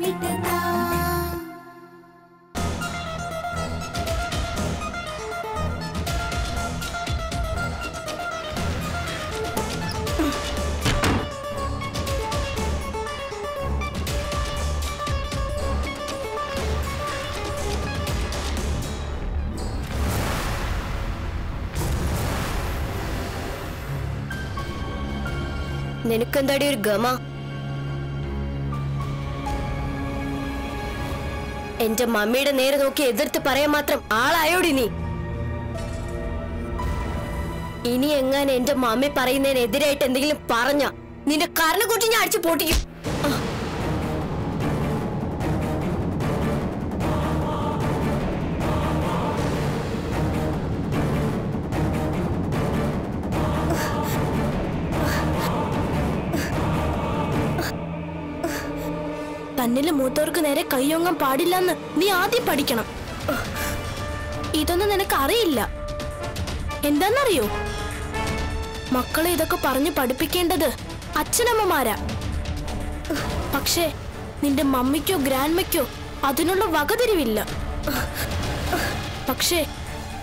മിട്ടത്താ നിനക്കെന്താടി ഒരു ഗമ എന്റെ മമ്മിയുടെ നേരെ നോക്കി എതിർത്ത് പറയാൻ മാത്രം ആളായോടി നീ. ഇനി എങ്ങാൻ എന്റെ മമ്മി പറയുന്നതിനെതിരായിട്ട് എന്തെങ്കിലും പറഞ്ഞ നിന്റെ കരണക്കുറ്റി ഞാൻ അടിച്ചു പൊട്ടിക്കും. തന്നിൽ മൂത്തവർക്ക് നേരെ കയ്യൊങ്ങാൻ പാടില്ലെന്ന് നീ ആദ്യം പഠിക്കണം. ഇതൊന്നും നിനക്ക് അറിയില്ല. എന്താന്നറിയോ? മക്കളെ ഇതൊക്കെ പറഞ്ഞു പഠിപ്പിക്കേണ്ടത് അച്ഛനമ്മമാരാ. പക്ഷേ നിന്റെ മമ്മിക്കോ ഗ്രാൻഡ്മയ്ക്കോ അതിനുള്ള വകതിരിവില്ല. പക്ഷേ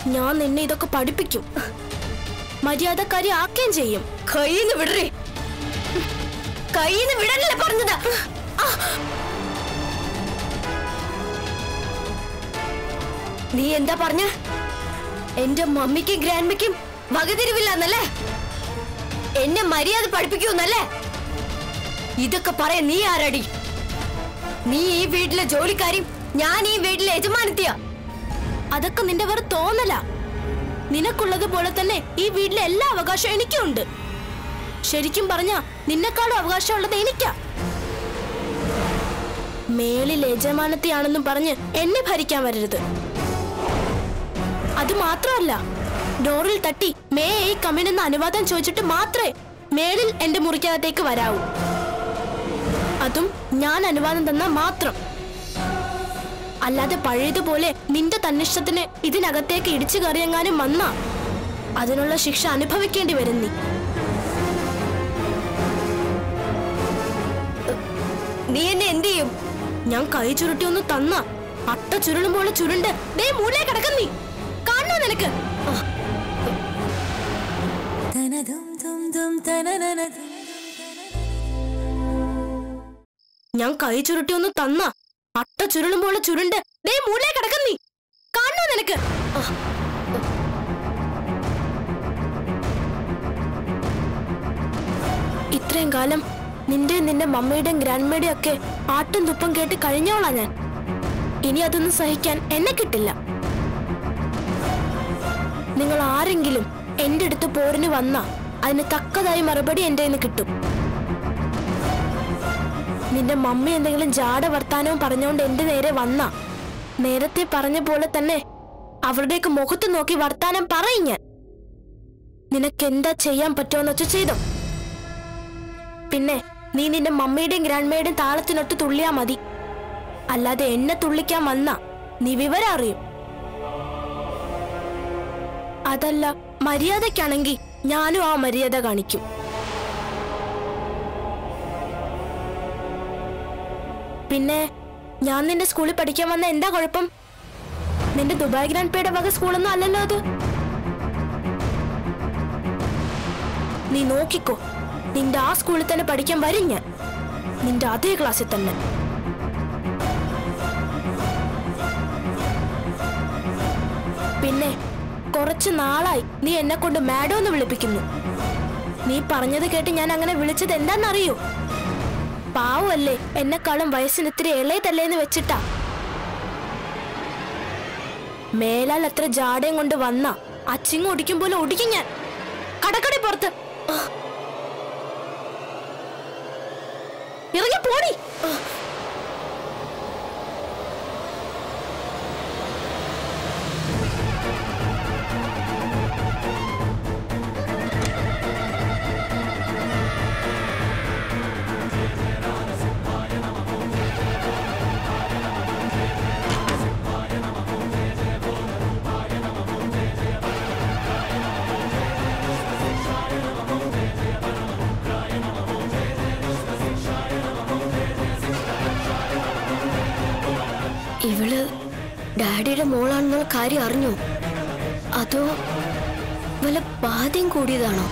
ഞാൻ നിന്നെ ഇതൊക്കെ പഠിപ്പിക്കും. മര്യാദക്കാരി ആക്കുകയും ചെയ്യും. കയ്യിന്ന് വിടറി. കയ്യിന്ന് വിടല്ലേ പറഞ്ഞത്. നീ എന്താ പറഞ്ഞ? എന്റെ മമ്മിക്കും ഗ്രാൻഡ്മയ്ക്കും വകതിരിവില്ലെന്നല്ലേ? എന്നെ മര്യാദ പഠിപ്പിക്കൂന്നല്ലേ? ഇതൊക്കെ പറയാൻ നീ ആരാടി? നീ ഈ വീട്ടിലെ ജോലിക്കാരി ഞാൻ ഈ വീട്ടിലെ യജമാനത്തിയാ. അതൊക്കെ നിന്റെ വെറു തോന്നല. നിനക്കുള്ളത് പോലെ തന്നെ ഈ വീട്ടിലെ എല്ലാ അവകാശവും എനിക്കുണ്ട്. ശരിക്കും പറഞ്ഞ നിന്നെക്കാളും അവകാശമുള്ളത് എനിക്കാ. മേളിൽ യജമാനത്തിയാണെന്നും പറഞ്ഞ് എന്നെ ഭരിക്കാൻ വരരുത്. അത് മാത്രമല്ല ഡോറിൽ തട്ടി മേ ഐ കമ്മിനെന്ന് അനുവാദം ചോദിച്ചിട്ട് മാത്രമേ മേളിൽ എന്റെ മുറിക്കകത്തേക്ക് വരാവൂ. അതും ഞാൻ അനുവാദം തന്ന മാത്രം. അല്ലാതെ പഴയതുപോലെ നിന്റെ തന്നിഷ്ടത്തിന് ഇതിനകത്തേക്ക് ഇടിച്ചു കയറിയെങ്ങാനും വന്ന അതിനുള്ള ശിക്ഷ അനുഭവിക്കേണ്ടി വരും നീ. നീ എന്നെ എന്ത് ചെയ്യും? ഞാൻ കൈ ചുരുട്ടി ഒന്ന് തന്ന. അട്ട ചുരുളും പോലെ ചുരുണ്ട്. ദേ മൂലേ കിടക്കും നീ കാണണോ നിനക്ക്. ഞാൻ കൈ ചുരുട്ടി ഒന്ന് തന്ന. അട്ട ചുരുളും പോലെ ചുരുണ്ട്. ദേ മൂലേ കിടക്കുന്ന നീ. കാണണോ നിനക്ക്? ഇത്രയും കാലം നിന്റെ നിന്റെ മമ്മയുടെയും ഗ്രാൻഡ്മയുടെയും ഒക്കെ ആട്ടും തുപ്പം കേട്ട് കഴിഞ്ഞോളാ ഞാൻ. ഇനി അതൊന്നും സഹിക്കാൻ എന്നെ കിട്ടില്ല. നിങ്ങൾ ആരെങ്കിലും എന്റെ അടുത്ത് പോരിന് വന്നാ അതിന് തക്കതായി മറുപടി എന്റെ നിന്ന് കിട്ടും. നിന്റെ മമ്മി എന്തെങ്കിലും ജാട വർത്താനവും പറഞ്ഞുകൊണ്ട് എന്റെ നേരെ വന്ന നേരത്തെ പറഞ്ഞ പോലെ തന്നെ അവരുടെയൊക്കെ മുഖത്ത് നോക്കി വർത്താനം പറയും ഞാൻ. നിനക്കെന്താ ചെയ്യാൻ പറ്റുമെന്ന് വെച്ചാൽ ചെയ്തോ? പിന്നെ നീ നിന്റെ മമ്മിയുടെയും ഗ്രാൻഡ്മയുടെയും താളത്തിനൊട്ട് തുള്ളിയാ മതി. അല്ലാതെ എന്നെ തുള്ളിക്കാൻ വന്ന നീ വിവരം അറിയും. അതല്ല മര്യാദക്കാണെങ്കിൽ ഞാനും ആ മര്യാദ കാണിക്കും. പിന്നെ ഞാൻ നിന്റെ സ്കൂളിൽ പഠിക്കാൻ വന്ന എന്താ കുഴപ്പം? നിന്റെ ദുബായ് ഗ്രാൻഡ് പേയുടെ വക സ്കൂളൊന്നും അല്ലല്ലോ അത്. നീ നോക്കിക്കോ നിന്റെ ആ സ്കൂളിൽ തന്നെ പഠിക്കാൻ വരും ഞാൻ. നിന്റെ അതേ ക്ലാസ്സിൽ തന്നെ. പിന്നെ കുറച്ച് നാളായി നീ എന്നെ കൊണ്ട് മാഡോ എന്ന് വിളിപ്പിക്കുന്നു. നീ പറഞ്ഞത് കേട്ട് ഞാൻ അങ്ങനെ വിളിച്ചത് എന്താണെന്നറിയോ? പാവല്ലേ എന്നെക്കാളും വയസ്സിന് ഇത്തിരി ഇളയതല്ലേന്ന് വെച്ചിട്ടാ. മേലാൽ അത്ര ജാടയും കൊണ്ട് വന്ന അച്ചിങ് ഒടിക്കും പോലെ ഒടിക്കും ഞാൻ. കടക്കടി പുറത്ത്. ഇറങ്ങി പോടി ഇവൾ ഡാഡിയുടെ മോളാണെന്നുള്ള കാര്യം അറിഞ്ഞോ? അതോ വല്ല ബാധ്യം കൂടിയതാണോ?